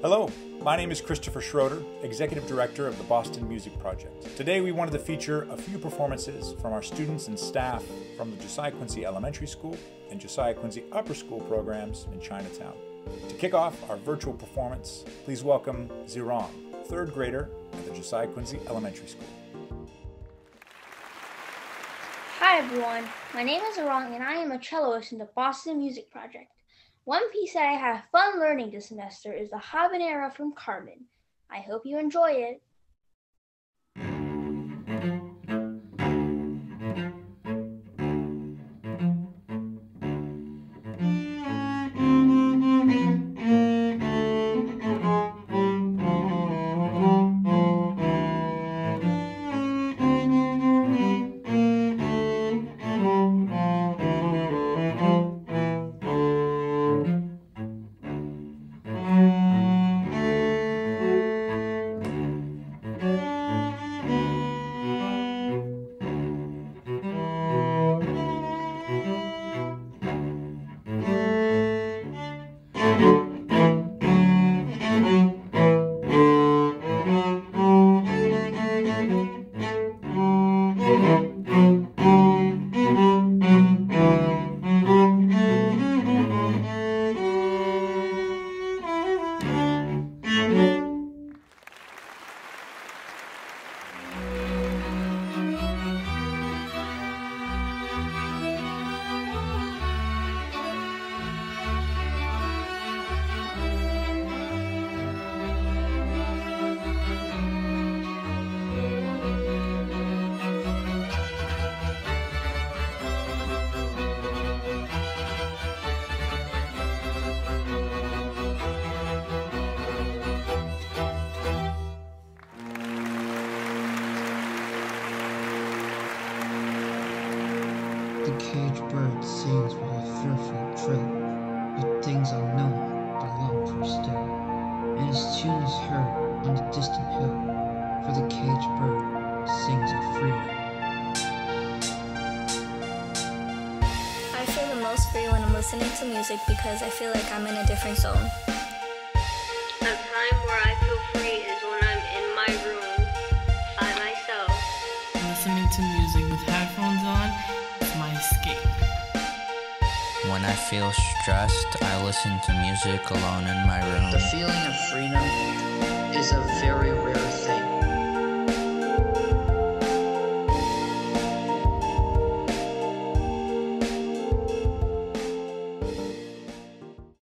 Hello, my name is Christopher Schroeder, Executive Director of the Boston Music Project. Today we wanted to feature a few performances from our students and staff from the Josiah Quincy Elementary School and Josiah Quincy Upper School programs in Chinatown. To kick off our virtual performance, please welcome Zirong, third grader at the Josiah Quincy Elementary School. Hi everyone, my name is Zirong and I am a celloist in the Boston Music Project. One piece that I have fun learning this semester is the habanera from Carmen. I hope you enjoy it. The caged bird sings with a fearful trill, with things unknown but longed for still. And his tune is heard on the distant hill, for the caged bird sings of freedom. I feel the most free when I'm listening to music because I feel like I'm in a different zone. A time where I feel free is when I'm in my room by myself. Listening to music with headphones on is my escape. When I feel stressed, I listen to music alone in my room. The feeling of freedom is a very rare thing.